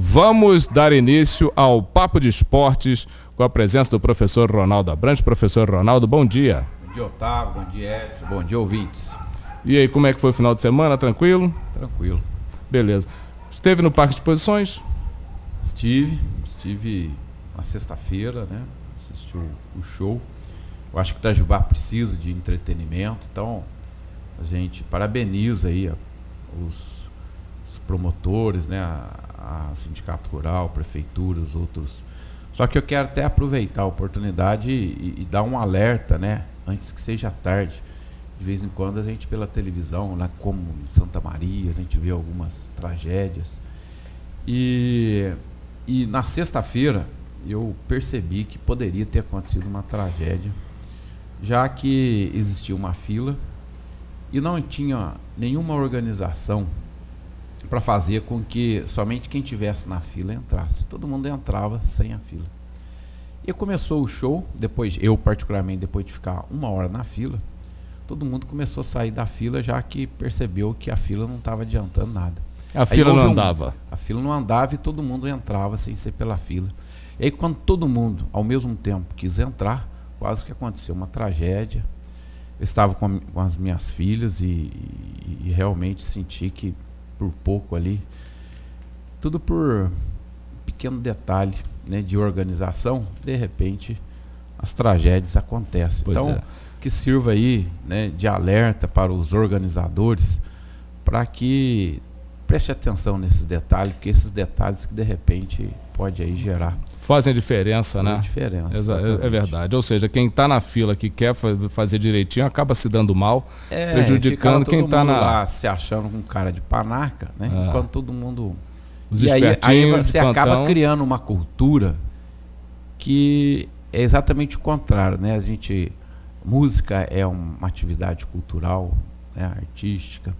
Vamos dar início ao Papo de Esportes com a presença do professor Ronaldo Abrantes. Professor Ronaldo, bom dia. Bom dia, Otávio. Bom dia, Edson. Bom dia, ouvintes. E aí, como é que foi o final de semana? Tranquilo? Tranquilo. Beleza. Esteve no Parque de Exposições? Estive. Estive na sexta-feira, né? Assisti o, show. Eu acho que Itajubá precisa de entretenimento, então a gente parabeniza aí os promotores, né? A, a Sindicato Rural, Prefeitura, os outros. Só que eu quero até aproveitar a oportunidade e, e dar um alerta, né? Antes que seja tarde. De vez em quando a gente pela televisão, lá como em Santa Maria, a gente vê algumas tragédias. E, e na sexta-feira eu percebi que poderia ter acontecido uma tragédia, já que existia uma fila e não tinha nenhuma organização para fazer com que somente quem tivesse na fila entrasse. Todo mundo entrava sem a fila. E começou o show, depois eu particularmente depois de ficar uma hora na fila, todo mundo começou a sair da fila já que percebeu que a fila não estava adiantando nada. A Aí fila não andava. Um, a fila não andava e todo mundo entrava sem ser pela fila. E aí quando todo mundo ao mesmo tempo quis entrar, quase que aconteceu uma tragédia. Eu estava com, com as minhas filhas e, e, e realmente senti que por pouco ali, tudo por pequeno detalhe né, de organização, de repente as tragédias acontecem. Pois então, é. que sirva aí né, de alerta para os organizadores para que preste atenção nesses detalhes, porque esses detalhes que de repente pode aí gerar fazem diferença, né? diferença. É, é, verdade. Ou seja, quem está na fila que quer fazer direitinho acaba se dando mal, é, prejudicando quem está na lá se achando com cara de panaca, né? É. Enquanto todo mundo os e aí, aí você acaba criando uma cultura que é exatamente o contrário, né? A gente música é uma atividade cultural, né? artística.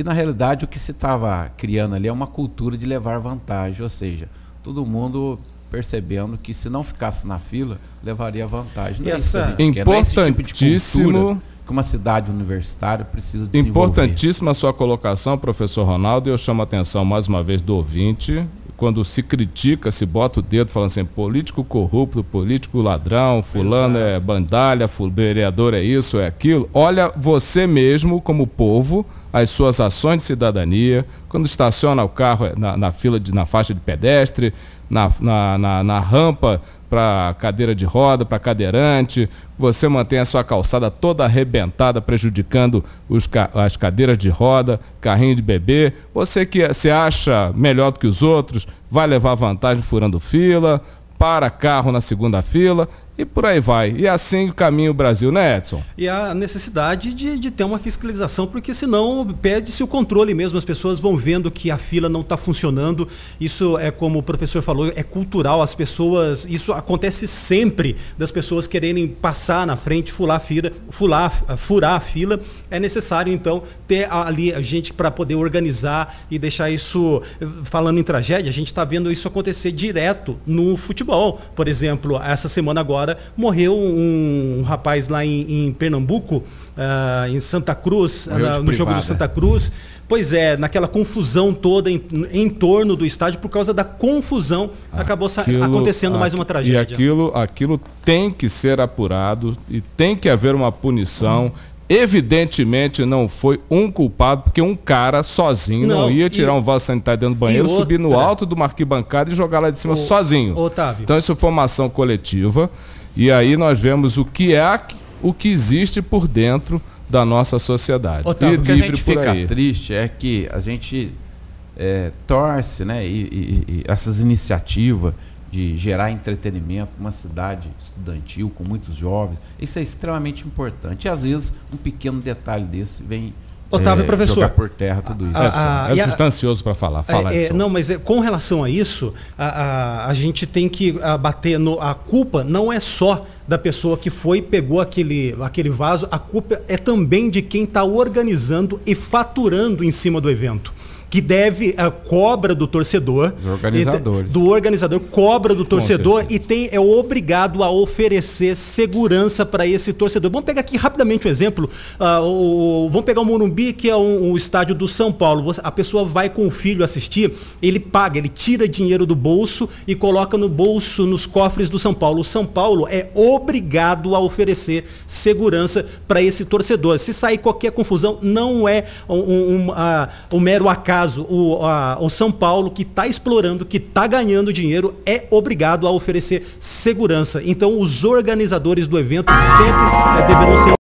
E na realidade o que se estava criando ali é uma cultura de levar vantagem, ou seja, todo mundo percebendo que se não ficasse na fila, levaria vantagem. E é essa é importantíssimo tipo que uma cidade universitária precisa desenvolver. Importantíssima a sua colocação, professor Ronaldo, e eu chamo a atenção mais uma vez do ouvinte, quando se critica, se bota o dedo falando assim, político corrupto, político ladrão, fulano é Exato. é bandalha, vereador é isso, é aquilo. Olha você mesmo, como povo, as suas ações de cidadania, quando estaciona o carro na, na fila, de, na faixa de pedestre, na, na, na, na rampa para cadeira de roda, para cadeirante, você mantém a sua calçada toda arrebentada, prejudicando os, as cadeiras de roda, carrinho de bebê. Você que se acha melhor do que os outros, vai levar vantagem furando fila, para carro na segunda fila e por aí vai. E assim o caminho o Brasil, né, Edson? E a necessidade de, de ter uma fiscalização, porque senão perde-se o controle mesmo. As pessoas vão vendo que a fila não está funcionando. Isso é como o professor falou, é cultural. As pessoas, isso acontece sempre das pessoas quererem passar na frente, furar a fila, furar, furar a fila. É necessário então ter ali a gente para poder organizar e deixar isso falando em tragédia. A gente está vendo isso acontecer direto no futebol. Por exemplo, essa semana agora morreu um, um rapaz lá em, em Pernambuco, uh, em Santa Cruz, uh, no jogo do Santa Cruz. Pois é, naquela confusão toda em, em, torno do estádio, por causa da confusão, acabou aquilo, acontecendo mais uma tragédia. E aquilo, aquilo tem que ser apurado e tem que haver uma punição. Evidentemente não foi um culpado, porque um cara sozinho não, não ia tirar e, um vaso sanitário dentro do banheiro, subir no alto de uma arquibancada e jogar lá de cima o, sozinho. Otávio. Então isso foi uma ação coletiva. E aí nós vemos o que é o que existe por dentro da nossa sociedade. Otávio, e o que a gente fica aí. triste é que a gente é, torce, né, e, e, e essas iniciativas de gerar entretenimento uma cidade estudantil com muitos jovens. Isso é extremamente importante. E às vezes um pequeno detalhe desse vem Otávio, é, professor. Jogar por terra tudo isso. A, a, Edson, ansioso para falar. Fala, é, é, não, mas é, com relação a isso, a, a, a gente tem que bater no. A culpa não é só da pessoa que foi e pegou aquele, aquele vaso, a culpa é também de quem está organizando e faturando em cima do evento. Que deve uh, cobra do torcedor, do organizador cobra do torcedor e tem é obrigado a oferecer segurança para esse torcedor. Vamos pegar aqui rapidamente um exemplo. Uh, o, vamos pegar o Morumbi, que é um, um, estádio do São Paulo. A pessoa vai com o filho assistir, ele paga, ele tira dinheiro do bolso e coloca no bolso, nos cofres do São Paulo. O São Paulo é obrigado a oferecer segurança para esse torcedor. Se sair qualquer confusão, não é um, um, uh, um mero acaso. O, uh, o São Paulo, que está explorando, que está ganhando dinheiro, é obrigado a oferecer segurança. Então, os organizadores do evento sempre uh, deverão ser